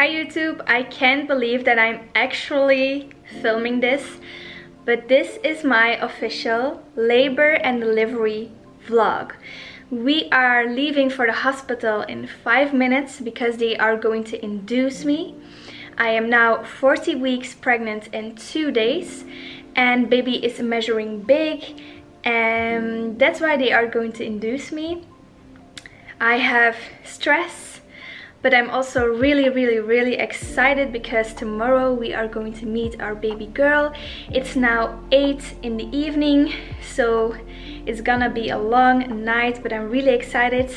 Hi YouTube, I can't believe that I'm actually filming this, but this is my official labor and delivery vlog. We are leaving for the hospital in five minutes because they are going to induce me. I am now 40 weeks pregnant in two days and baby is measuring big and that's why they are going to induce me. I have stress but I'm also really really really excited because tomorrow we are going to meet our baby girl. It's now 8 in the evening so it's gonna be a long night but I'm really excited.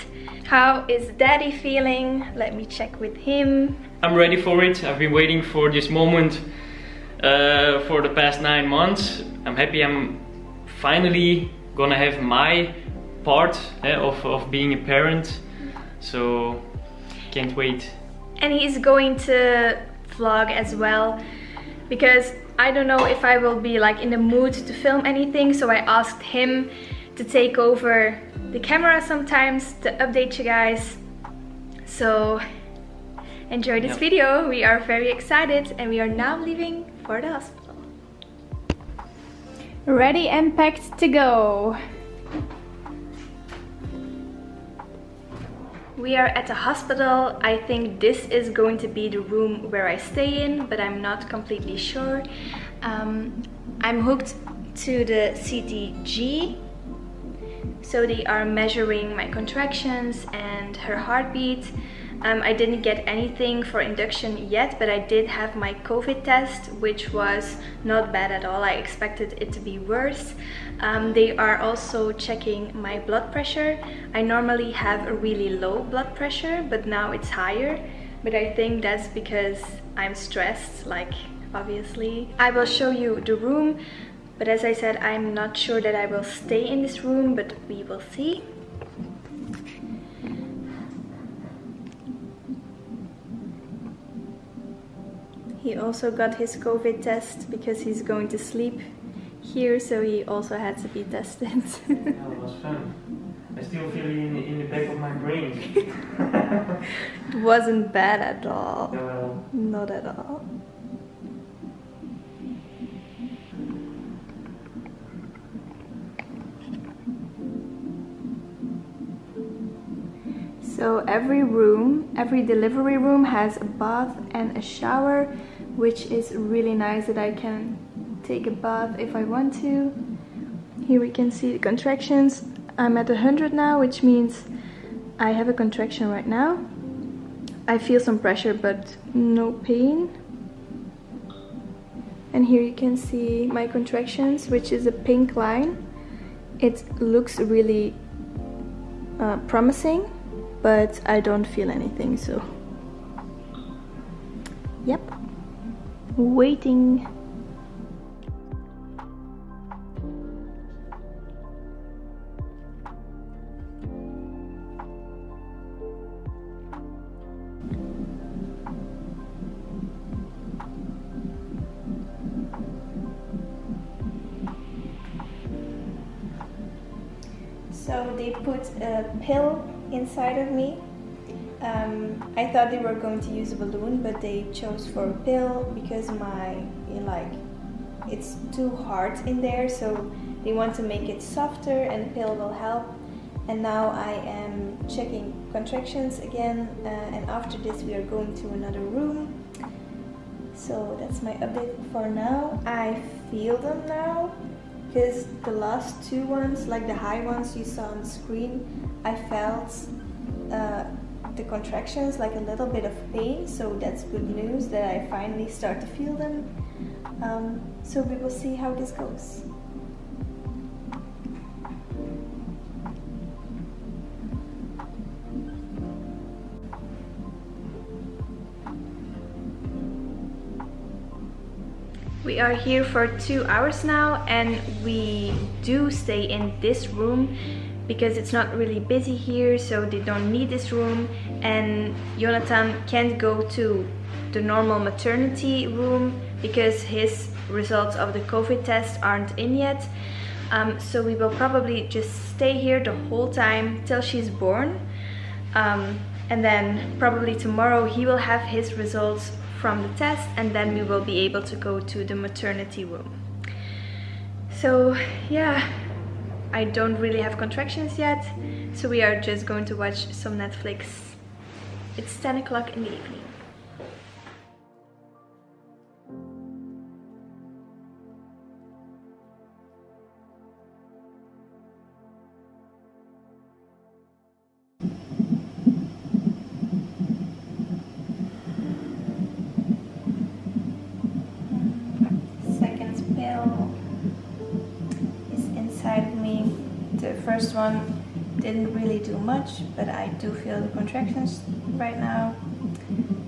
How is daddy feeling? Let me check with him. I'm ready for it. I've been waiting for this moment uh, for the past nine months. I'm happy I'm finally gonna have my part eh, of, of being a parent. So can't wait. And he's going to vlog as well because I don't know if I will be like in the mood to film anything so I asked him to take over the camera sometimes to update you guys. So enjoy this yep. video. We are very excited and we are now leaving for the hospital. Ready and packed to go. We are at the hospital. I think this is going to be the room where I stay in, but I'm not completely sure. Um, I'm hooked to the CTG. So they are measuring my contractions and her heartbeat. Um, I didn't get anything for induction yet, but I did have my COVID test, which was not bad at all. I expected it to be worse. Um, they are also checking my blood pressure. I normally have a really low blood pressure, but now it's higher. But I think that's because I'm stressed, like obviously. I will show you the room, but as I said, I'm not sure that I will stay in this room, but we will see. He also got his COVID test because he's going to sleep here, so he also had to be tested. yeah, it was fun. I still feel it in, in the back of my brain. it wasn't bad at all. No. Not at all. So every room, every delivery room has a bath and a shower which is really nice that I can take a bath if I want to. Here we can see the contractions. I'm at 100 now, which means I have a contraction right now. I feel some pressure, but no pain. And here you can see my contractions, which is a pink line. It looks really uh, promising, but I don't feel anything, so yep waiting. So they put a pill inside of me um, I thought they were going to use a balloon, but they chose for a pill because my like it's too hard in there, so they want to make it softer, and the pill will help. And now I am checking contractions again, uh, and after this we are going to another room. So that's my update for now. I feel them now because the last two ones, like the high ones you saw on screen, I felt uh, the contractions like a little bit of pain so that's good news that I finally start to feel them. Um, so we will see how this goes. We are here for two hours now and we do stay in this room because it's not really busy here so they don't need this room. And Jonathan can't go to the normal maternity room because his results of the COVID test aren't in yet. Um, so we will probably just stay here the whole time till she's born. Um, and then probably tomorrow he will have his results from the test and then we will be able to go to the maternity room. So yeah, I don't really have contractions yet, so we are just going to watch some Netflix. It's 10 o'clock in the evening. Didn't really do much, but I do feel the contractions right now.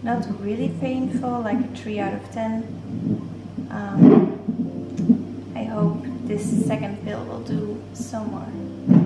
Not really painful, like a 3 out of 10. Um, I hope this second pill will do some more.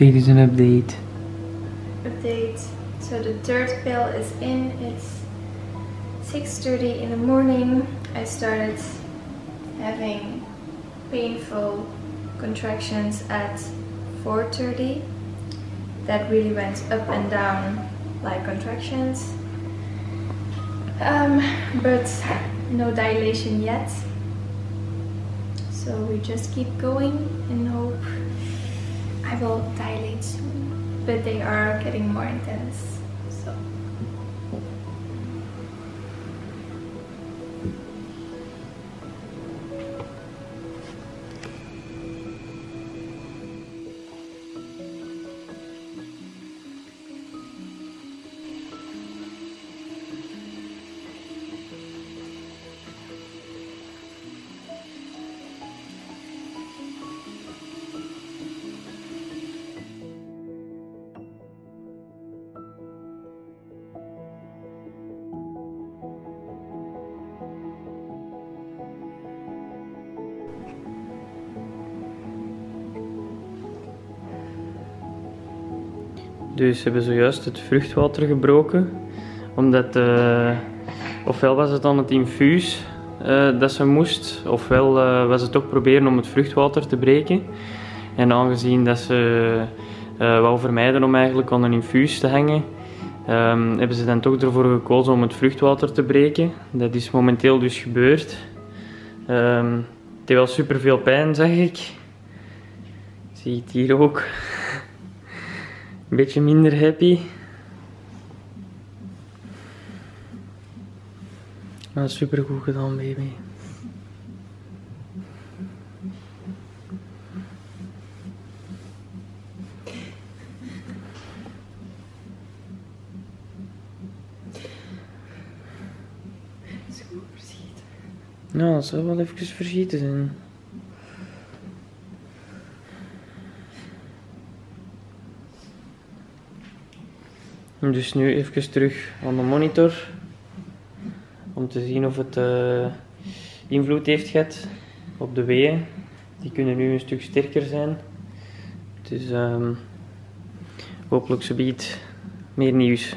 Zeg eens een update. Update. So the third pill is in. It's 6.30 in the morning. I started having painful contractions at 4.30. That really went up and down like contractions. Um, but no dilation yet. So we just keep going and hope I will dilate soon, but they are getting more intense. So. Dus ze hebben zojuist het vruchtwater gebroken. Omdat, uh, ofwel was het dan het infuus uh, dat ze moest, ofwel uh, was het toch proberen om het vruchtwater te breken. En aangezien dat ze wou vermijden om eigenlijk aan een infuus te hangen, um, hebben ze dan toch ervoor gekozen om het vruchtwater te breken. Dat is momenteel dus gebeurd. Um, het heeft wel super veel pijn, zeg ik. Zie je het hier ook. Een beetje minder happy. Maar super goed gedaan, baby. Nou, dat zou wel even verschieten zijn. Dus nu even terug aan de monitor om te zien of het uh, invloed heeft gehad op de weeën. Die kunnen nu een stuk sterker zijn. Dus um, hopelijk ze biedt meer nieuws.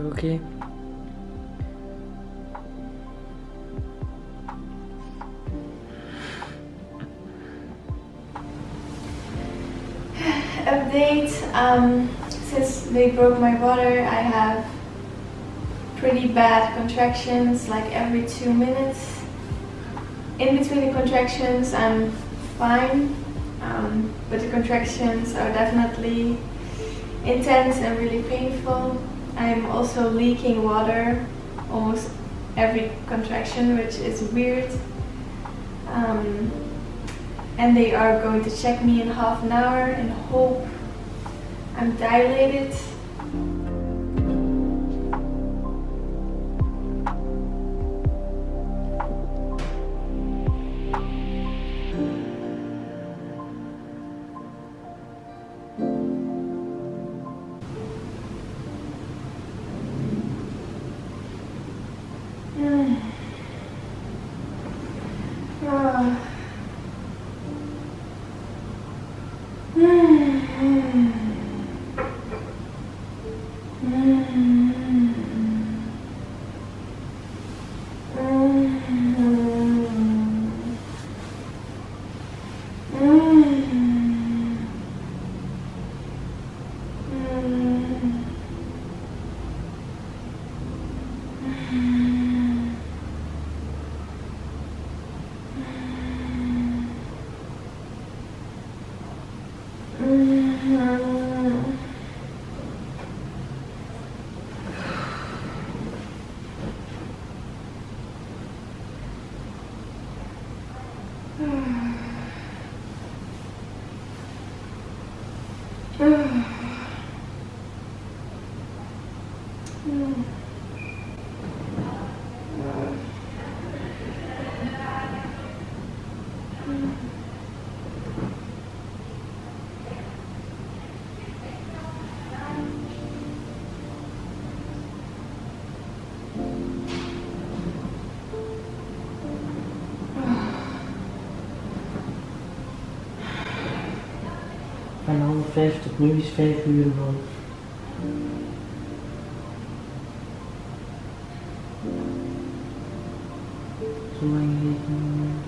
Oké? Update. Um, since they broke my water, I have pretty bad contractions like every two minutes. In between the contractions, I'm fine, um, but the contractions are definitely intense and really painful. I'm also leaking water almost every contraction, which is weird. Um, and they are going to check me in half an hour and hope I'm dilated. Van half vijf tot nu is vijf uur en. Zo lang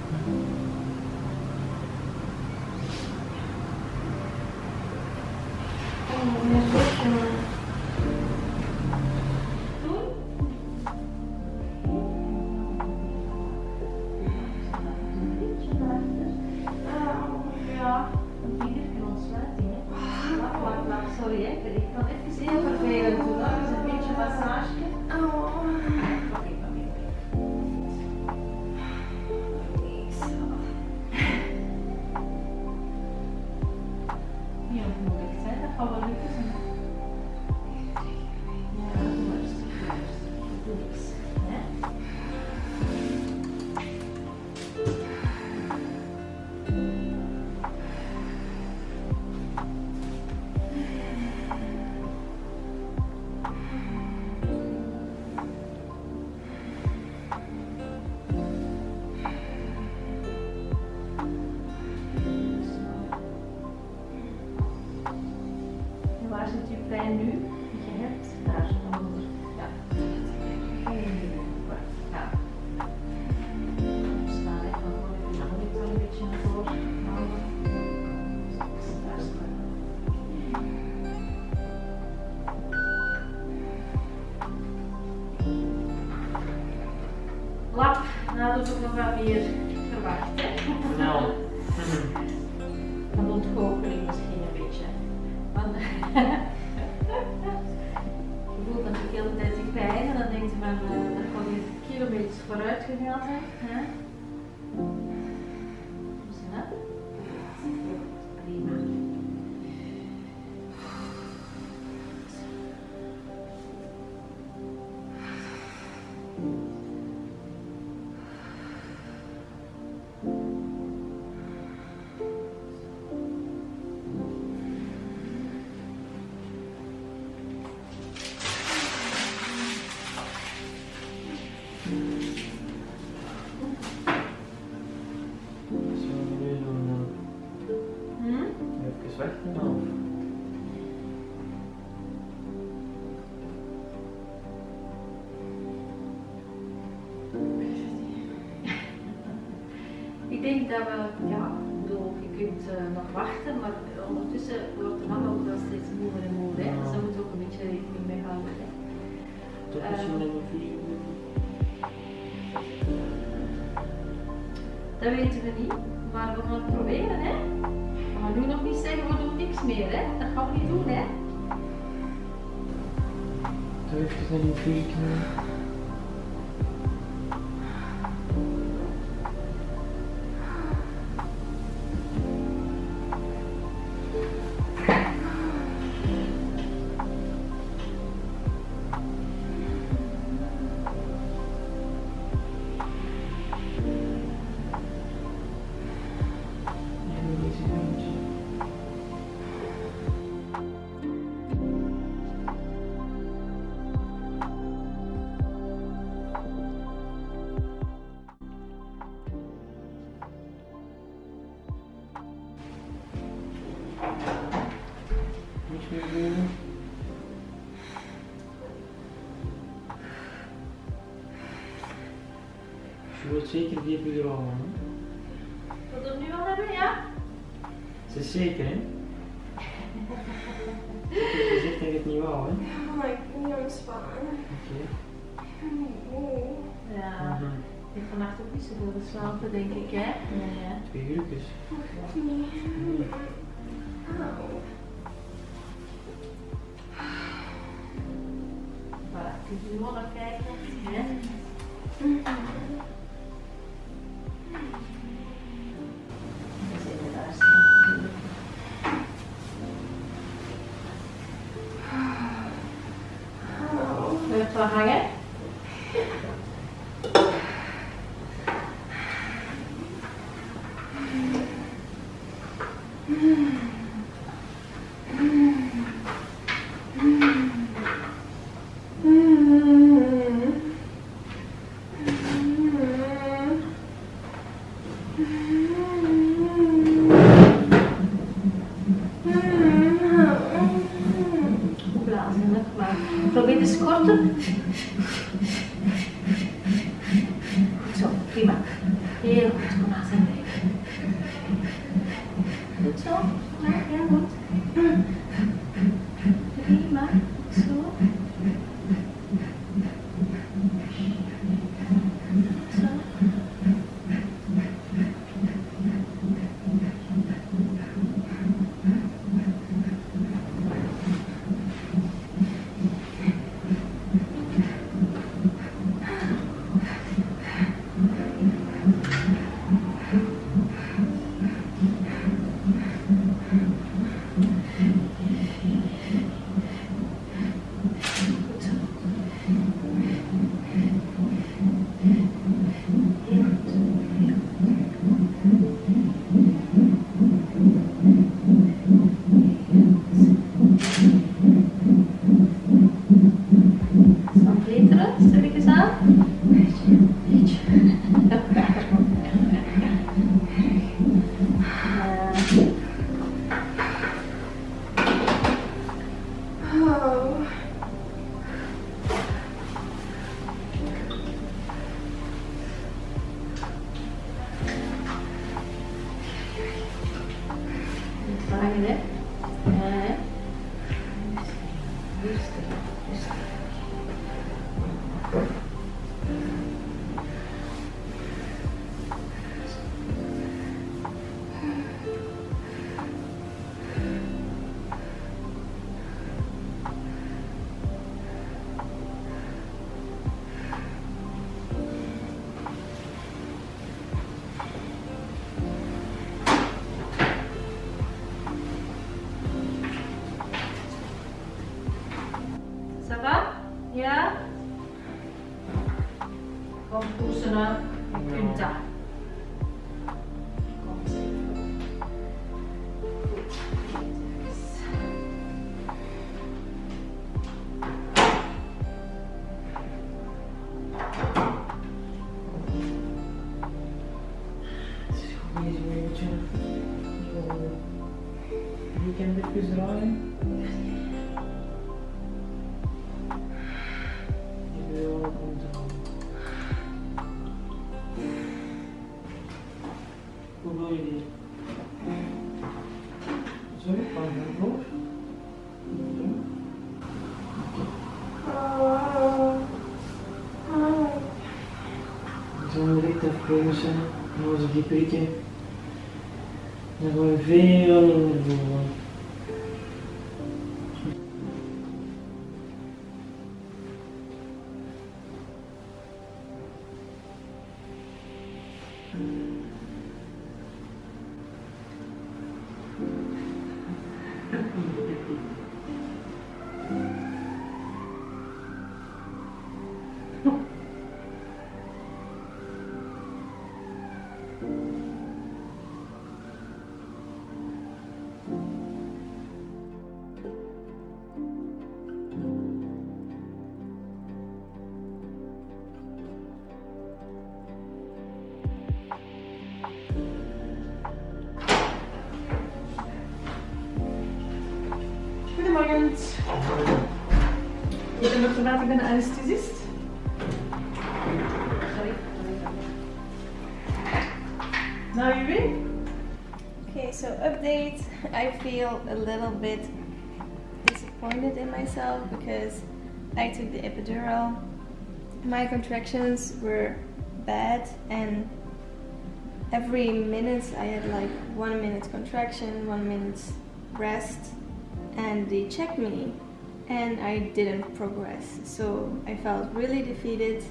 dat we, ja, ik bedoel, je kunt eh, nog wachten, maar ondertussen wordt de man ook wel steeds moeder en moeder. Hè? Dus daar moet ook een beetje rekening mee houden. Hè? Misschien nog een. Dat weten we niet, maar we gaan het proberen. Hè? We gaan nu nog niet zeggen, we doen niks meer. Hè? Dat gaan we niet doen. Hè? Toch even naar die diye bilir olmanın. Bulunuyorlar ya. Siz zeker? Je zegt dat ik niet wel, hè? Ja, maar ik ben niet ontspannen. Oké. Ja. Mhm. Ik heb vannacht ook niet zoveel geslapen, denk ik, hè? Ja, ja. Twee uur dus. Nee. Voilà, kun je morgen kijken, hè? Mhm. 예, 그랬구나 생각해요. průmušeno, nebo s výprytím, nebo je nebo De anesthesist. Now you in? Okay, so update. I feel a little bit disappointed in myself because I took the epidural. My contractions were bad and every minute I had like one minute contraction, one minute rest and they checked me and I didn't progress. So I felt really defeated.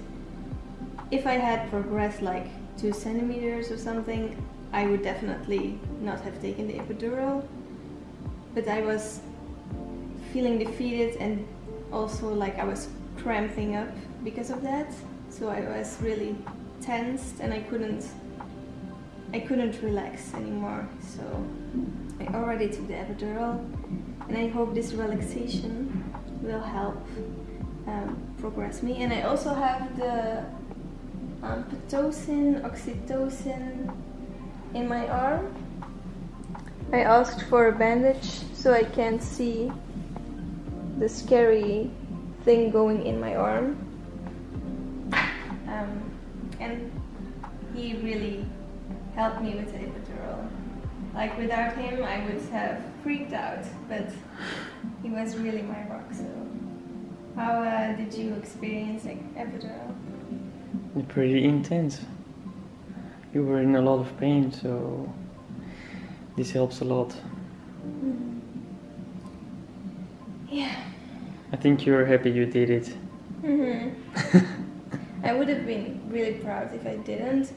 If I had progressed like two centimeters or something, I would definitely not have taken the epidural. But I was feeling defeated and also like I was cramping up because of that. So I was really tensed and I couldn't I couldn't relax anymore. So I already took the epidural and I hope this relaxation will help um, progress me. And I also have the um, pitocin, oxytocin in my arm. I asked for a bandage so I can't see the scary thing going in my arm. Um, and he really helped me with the epidural. Like without him, I would have freaked out, but he was really my rock. So, how uh, did you experience like, epidural? Pretty intense. You were in a lot of pain, so this helps a lot. Yeah. I think you're happy you did it. hmm I would have been really proud if I didn't,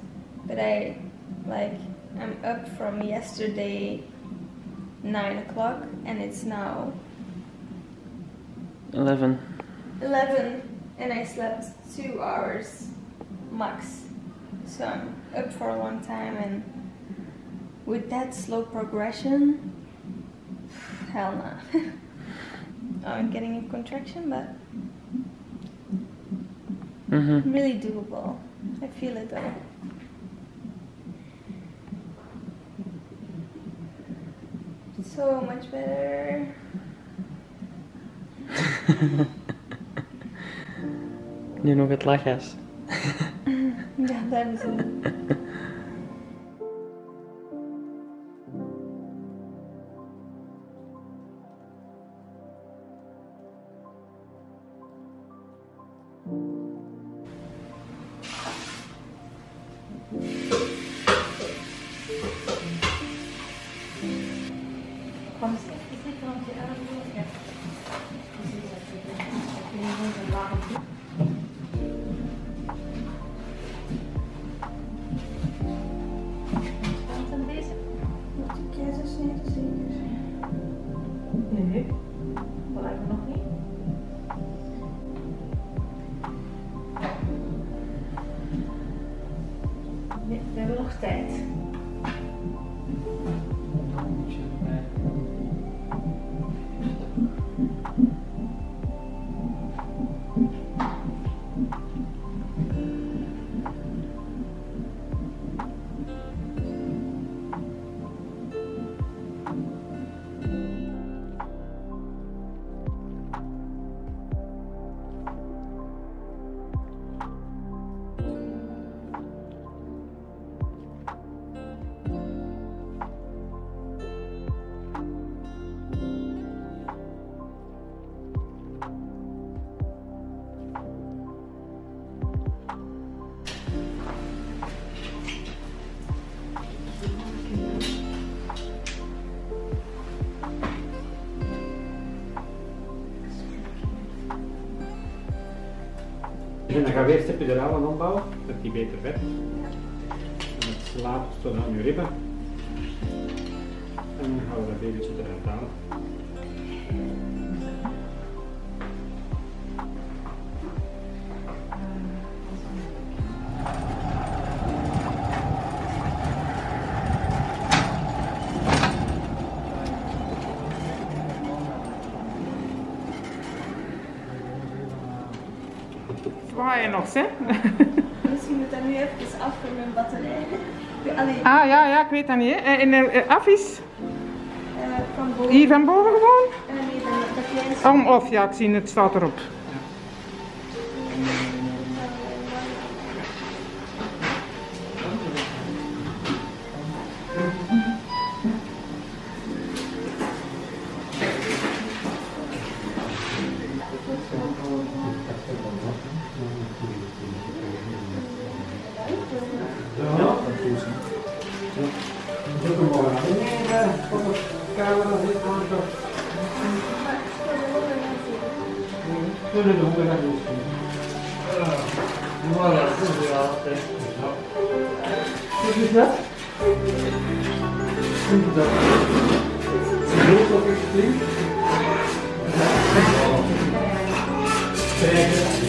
but I like I'm up from yesterday nine o'clock and it's now 11. and I slept two hours max. So I'm up for a long time and with that slow progression hell no. I'm getting a contraction but Mm-hmm. really doable. I feel it though. So much better. Nu nog het lachgas. Ja, dat is het. En dan gaan we eerst epiduralen opbouwen, dat die beter werkt. En het slaapt tot aan je ribben. En dan gaan we dat babytje eruit halen. Zwaaien nog, hè? Misschien moet dat nu even af voor mijn batterij. Allee, Ah ja, ja, ik weet dat niet. hè. En uh, afis? eh, van boven. Hier van boven gewoon? Eh, nee, kleinste. Om of, ja, ik zie het, staat erop. Jolien,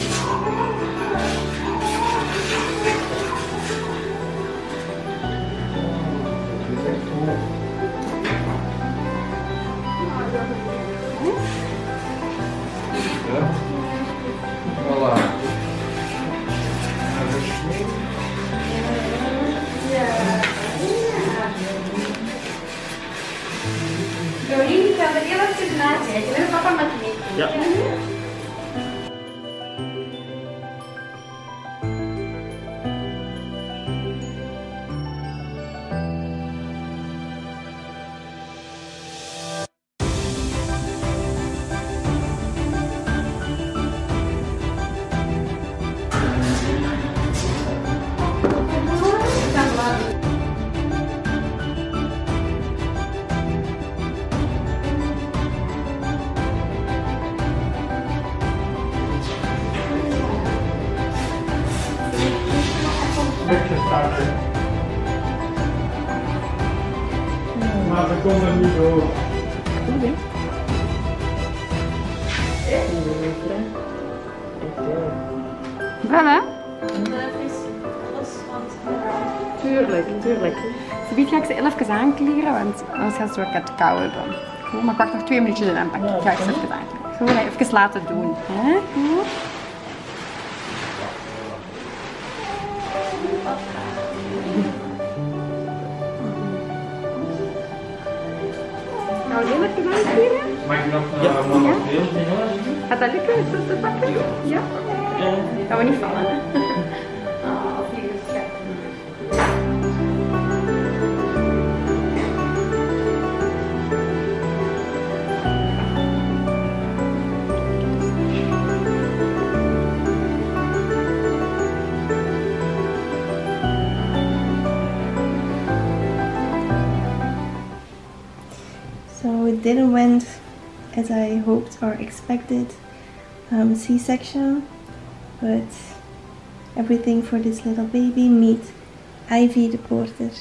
hè. Papa Maar ze komen er niet door. Wel hè? Los, want Tuurlijk, tuurlijk. Ze ga ik ze even aankleren, want anders gaat ze te kou hebben. Goed, maar ik wacht nog twee minuutjes en dan pak ik. Ik ga ik ze even aankleren. Gewoon even laten doen. Hè? Ini masih lagi não Ya. Kata dia kan sesuatu pakai. É Kamu ini salah. Didn't went as I hoped or expected. Um, C-section, but everything for this little baby. Meet Ivy De Poorter.